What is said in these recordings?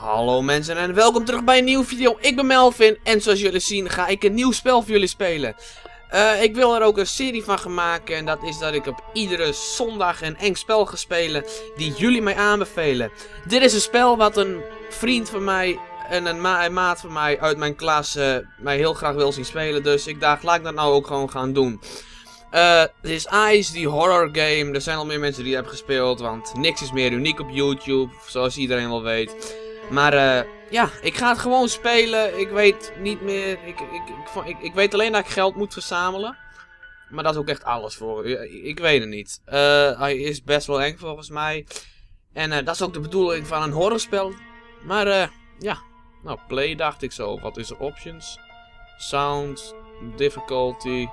Hallo mensen en welkom terug bij een nieuwe video. Ik ben Melvin en zoals jullie zien ga ik een nieuw spel voor jullie spelen. Uh, ik wil er ook een serie van gaan maken en dat is dat ik op iedere zondag een eng spel ga spelen die jullie mij aanbevelen. Dit is een spel wat een vriend van mij en een, ma maat van mij uit mijn klas uh, mij heel graag wil zien spelen. Dus ik dacht, laat ik dat nou ook gewoon gaan doen. Uh, dit is Ice, die horror game. Er zijn al meer mensen die hebben gespeeld, want niks is meer uniek op YouTube, zoals iedereen wel weet. Maar uh, ja, ik ga het gewoon spelen. Ik weet niet meer. Ik, ik, ik, ik, weet alleen dat ik geld moet verzamelen. Maar dat is ook echt alles voor. Ik, weet het niet. Uh, hij is best wel eng volgens mij. En uh, dat is ook de bedoeling van een horrorspel. Maar ja, nou, play dacht ik zo. Wat is er? Options? Sound, difficulty.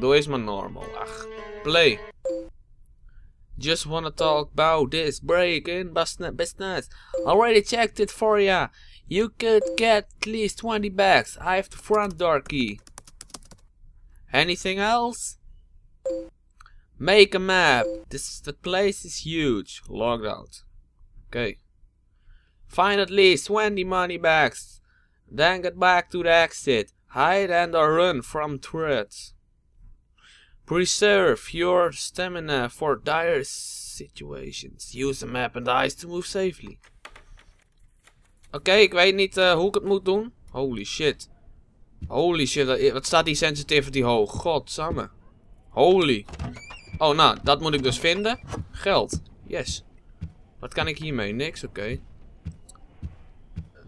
Doe eens maar normal. Ach, play. Just wanna talk about this break-in business. Already checked it for ya. You could get at least 20 bags. I have the front door key. Anything else? Make a map. This the place is huge. Logged out. Okay. Find at least 20 money bags. Then get back to the exit. Hide and or run from threats. Preserve your stamina for dire situations. Use a map and eyes to move safely. Oké, ik weet niet uh, hoe ik het moet doen. Holy shit. Holy shit, wat staat die sensitivity hoog? Godsamme. Holy. Oh, nou, dat moet ik dus vinden. Geld. Yes. Wat kan ik hiermee? Niks, oké.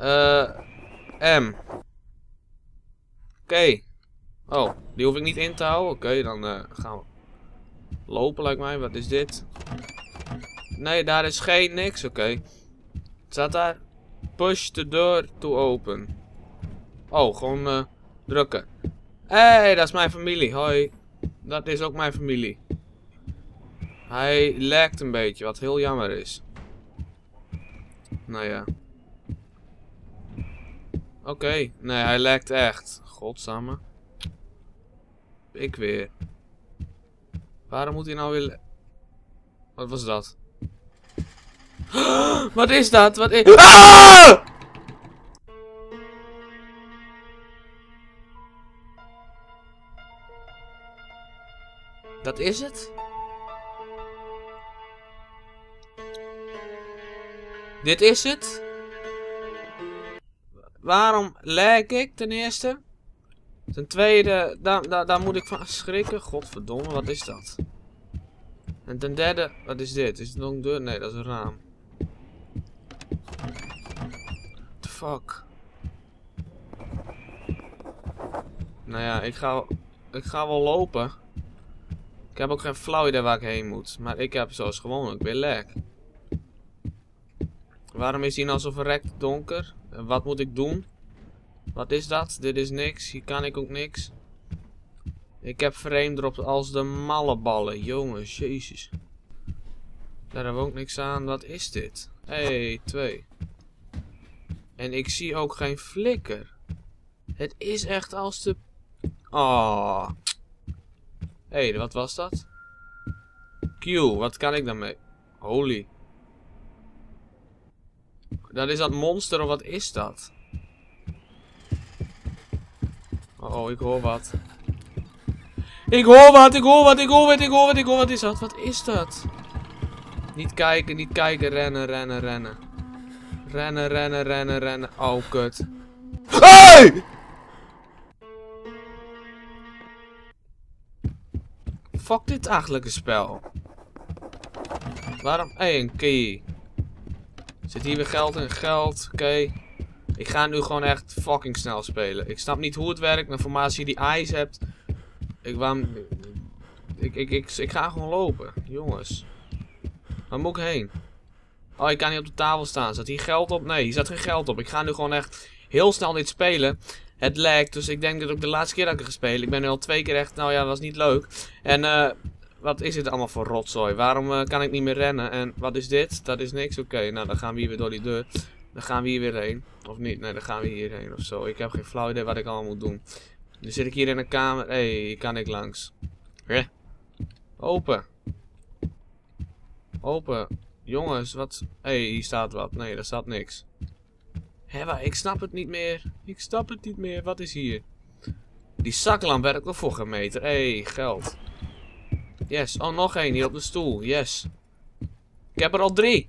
Uh, M. Oké. Oh, die hoef ik niet in te houden. Oké, dan uh, gaan we lopen, lijkt mij. Wat is dit? Nee, daar is geen niks. Oké. Okay. Staat daar? Push the door to open. Oh, gewoon uh, drukken. Hé, hey, dat is mijn familie. Hoi. Dat is ook mijn familie. Hij lekt een beetje, wat heel jammer is. Nou ja. Oké. Nee, hij lekt echt. Godsamme ik weer. Waarom moet hij nou weer... Wat was dat? Wat is dat? Wat is... Ah! Dat is het? Dit is het? Waarom lijk ik ten eerste? Ten tweede, daar, daar, moet ik van schrikken. Godverdomme, wat is dat? En ten derde, wat is dit? Is het nog een deur? Nee, dat is een raam. What the fuck? Nou ja, ik ga, ik ga wel lopen. Ik heb ook geen flauw idee waar ik heen moet. Maar ik heb zoals gewoonlijk weer lek. Waarom is hij nou zo verrekt donker? En wat moet ik doen? Wat is dat? Dit is niks. Hier kan ik ook niks. Ik heb frame drop als de malle ballen. Jongens, jezus. Daar hebben we ook niks aan. Wat is dit? Hey, twee. En ik zie ook geen flikker. Het is echt als de... Oh. Hé, hey, wat was dat? Q, wat kan ik daarmee? Holy. Dat is dat monster of wat is dat? Oh, ik hoor wat. Ik hoor wat, ik hoor wat, ik hoor wat, ik hoor wat, ik hoor wat. Is dat? Wat is dat? Niet kijken, niet kijken. Rennen, rennen, rennen. Rennen, rennen, rennen, rennen. Oh, kut. Hey! Fuck dit eigenlijk spel. Waarom? Hé, hey, een key. Zit hier weer geld in? Geld, oké. Ik ga nu gewoon echt fucking snel spelen. Ik snap niet hoe het werkt. Een formatie die ice hebt. Ik, waarom, ik, ik, ik, ga gewoon lopen. Jongens. Waar moet ik heen? Oh, ik kan niet op de tafel staan. Zat hier geld op? Nee, hier zat geen geld op. Ik ga nu gewoon echt heel snel dit spelen. Het lijkt, dus ik denk dat ook de laatste keer dat ik ga spelen. Ik ben nu al twee keer echt, nou ja, dat was niet leuk. En eh, wat is dit allemaal voor rotzooi? Waarom uh, kan ik niet meer rennen? En wat is dit? Dat is niks. Oké, nou dan gaan we hier weer door die deur. Dan gaan we hier weer heen. Of niet? Nee, dan gaan we hierheen of zo. Ik heb geen flauw idee wat ik allemaal moet doen. Nu zit ik hier in een kamer. Hé, hey, kan ik langs. Hé. Open. Open. Jongens, wat... Hé, hey, hier staat wat. Nee, daar staat niks. Hé, maar ik snap het niet meer. Ik snap het niet meer. Wat is hier? Die zaklamp werkt nog voor geen meter. Hé, hey, geld. Yes. Oh, nog één hier op de stoel. Yes. Ik heb er al drie.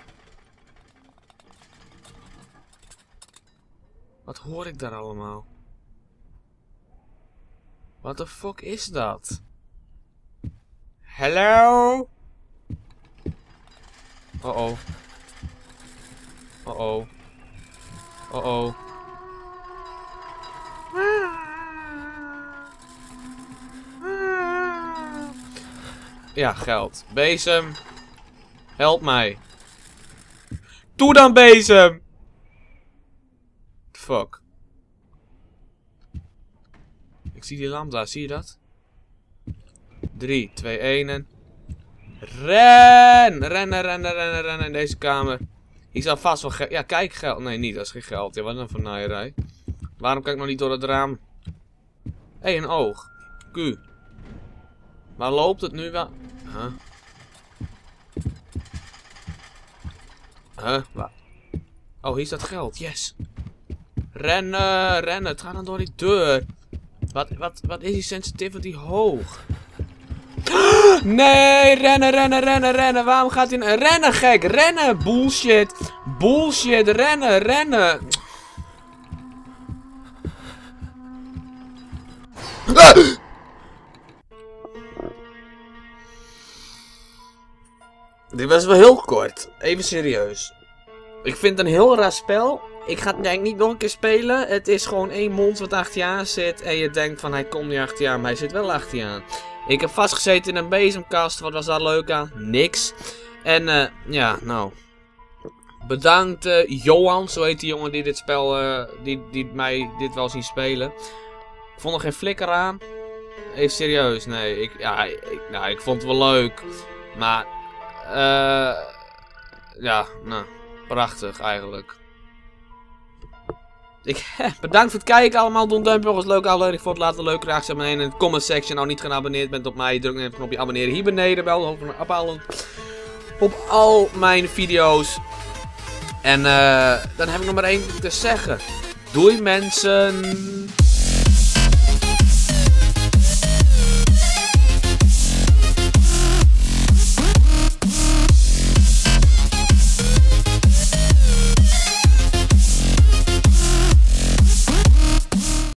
Wat hoor ik daar allemaal? Wat de fuck is dat? Hallo? Oh oh. Oh oh. Oh oh. Ja, geld. Bezem. Help mij. Doe dan bezem! Fuck. Ik zie die lamp daar, zie je dat? 3, 2, 1 en... Ren! Rennen, rennen, rennen, rennen in deze kamer. Hier zal vast wel geld... Ja, kijk, geld. Nee, niet, dat is geen geld. Ja, wat een vernaaierij. Waarom kijk ik nog niet door het raam? Hé, hey, een oog. Q. Waar loopt het nu wel? Huh? Huh? Oh, hier staat geld. Yes. Rennen, rennen. Het gaat dan door die deur. Wat, wat, wat is die sensitivity hoog? Nee, rennen, rennen, rennen, rennen. Waarom gaat hij... Rennen, gek. Rennen. Bullshit. Bullshit. Rennen, rennen. Dit was wel heel kort. Even serieus. Ik vind het een heel raar spel. Ik ga het denk niet nog een keer spelen. Het is gewoon één mond wat achter je aan zit. En je denkt van hij komt niet achter je aan, maar hij zit wel achter je aan. Ik heb vastgezeten in een bezemkast. Wat was daar leuk aan? Niks. En uh, ja, nou. Bedankt uh, Johan, zo heet die jongen die dit spel, uh, die, die mij dit wel zien spelen. Ik vond er geen flikker aan. Even serieus, nee. Ik, ja, ik, nou, ik vond het wel leuk. Maar, eh, ja, nou, prachtig eigenlijk. Ik, bedankt voor het kijken allemaal. Doe een duimpje als leuke aflevering voor het laten. Leuke reactie beneden in de comment section. Nou niet geabonneerd bent op mij. Druk even op knopje abonneren hier beneden. Bel op alle, op al mijn video's. En uh, dan heb ik nog maar één te zeggen. Doei mensen.